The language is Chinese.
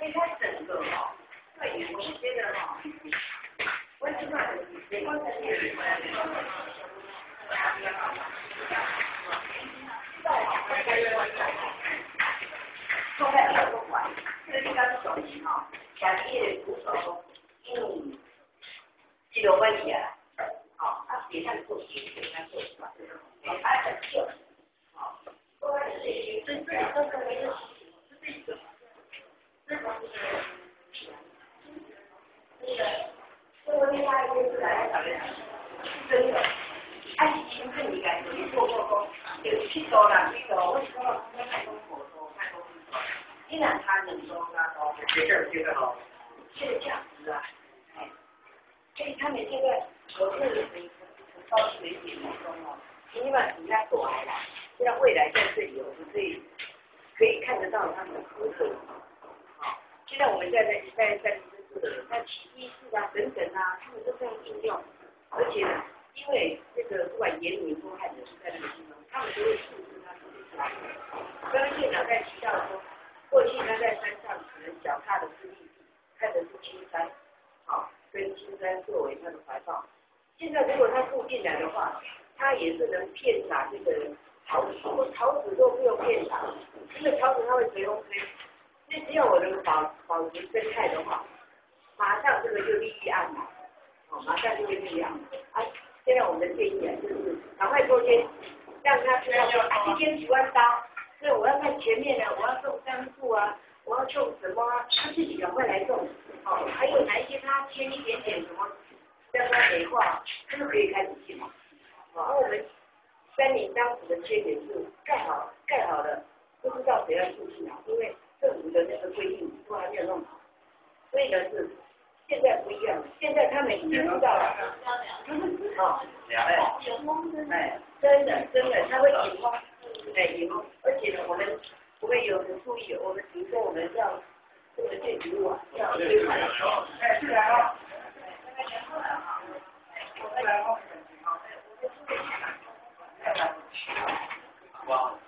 所以它整个哈，对于我觉得哈，我起码没光在这里，到哈，大概要坐在二楼管，这个地方是手机哈，讲业鼓手，嗯，记得问题啊，好，啊，别看做题，别看做什么，好，他很秀，好，都是这些，这这都是没有，是这个。那个，那个，中国另外一个是来找人，真的，爱心是你感觉你做做工，有去多了，去多，为什么今天太多火多，太多工作？依然他能说那都这个这个好，这个价值啊，哎，所以他们现在我是很很高水准的中哦，因为人家过来了，现在未来在这里，我们可以可以看得到他们的合作。现在我们在在在在就是在奇迹式啊等等啊，且呢，因为这个不管严明或汉人是在那个地方，他们都会复制他们的家。刚刚县长在提到说，过去他在山上可能脚踏的是绿地，看的是青山，好，跟青山作为他的怀抱。现在如果他住进来的话，他也是能骗打这个草籽，草籽都不用骗打，因为桃子它会随风飞。那只要我能保保持生态的话，马上这个就利益案了，哦，马上就会这样。啊，现在我们的建议啊，就是赶快做些，让他知道说，啊，一天几万刀，所以我要看前面的，我要种樟树啊，我要种什么，他自己赶快来种，哦，还有哪一些他添一点点什么，让他美化，他就可以开始进嘛。哦，我们三林当时的缺点是盖好盖好了，不知道谁要住进来，因为。政府的那个规定都还没有弄好，所以呢是现在不一样，现在真的真的，他会引光，哎，引光，而且呢，我们不会有人注意，我们比如说我们这样，这个建筑物啊，这样对吧？哎，进来了。Wow.